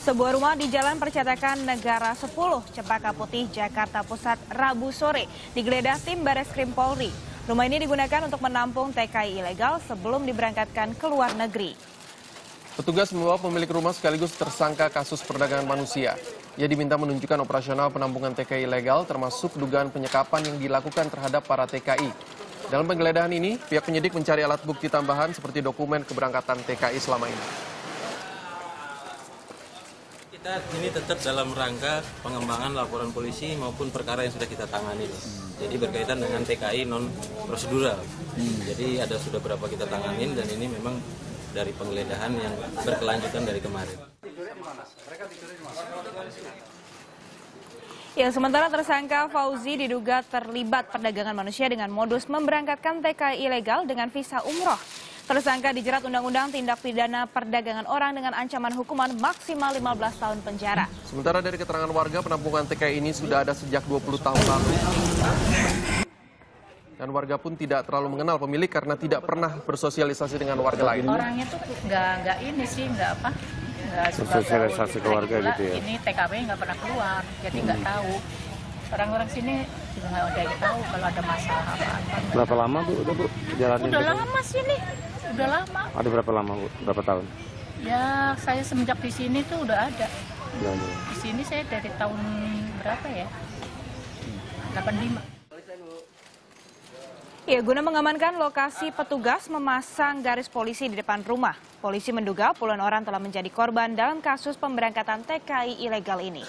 Sebuah rumah di Jalan Percetakan Negara 10, Cempaka Putih, Jakarta Pusat, Rabu sore digeledah tim Bares Krim Polri. Rumah ini digunakan untuk menampung TKI ilegal sebelum diberangkatkan ke luar negeri. Petugas membawa pemilik rumah sekaligus tersangka kasus perdagangan manusia. Ia diminta menunjukkan operasional penampungan TKI ilegal termasuk dugaan penyekapan yang dilakukan terhadap para TKI. Dalam penggeledahan ini, pihak penyidik mencari alat bukti tambahan seperti dokumen keberangkatan TKI selama ini. Kita ini tetap dalam rangka pengembangan laporan polisi maupun perkara yang sudah kita tangani. Jadi berkaitan dengan TKI non prosedural. Jadi ada sudah berapa kita tanganin dan ini memang dari penggeledahan yang berkelanjutan dari kemarin. Ya, sementara tersangka Fauzi diduga terlibat perdagangan manusia dengan modus memberangkatkan TKI ilegal dengan visa umroh. Tersangka dijerat Undang-Undang Tindak Pidana Perdagangan Orang dengan ancaman hukuman maksimal 15 tahun penjara. Sementara dari keterangan warga, penampungan TKI ini sudah ada sejak 20 tahun lalu. Dan warga pun tidak terlalu mengenal pemilik karena tidak pernah bersosialisasi dengan warga lain. orangnya tuh nggak nggak ini sih nggak apa nggak Sosialisasi keluarga gitu ya? ini TKP nggak pernah keluar jadi nggak tahu orang-orang sini juga nggak ada yang tahu kalau ada masalah apa-apa Berapa lama bu udah bu jalanin? udah lama sini udah lama Ada berapa lama bu? Berapa tahun? ya saya semenjak di sini tuh udah ada Ya, ya. di sini saya dari tahun berapa ya 85 Ya, guna mengamankan lokasi petugas memasang garis polisi di depan rumah. Polisi menduga puluhan orang telah menjadi korban dalam kasus pemberangkatan TKI ilegal ini.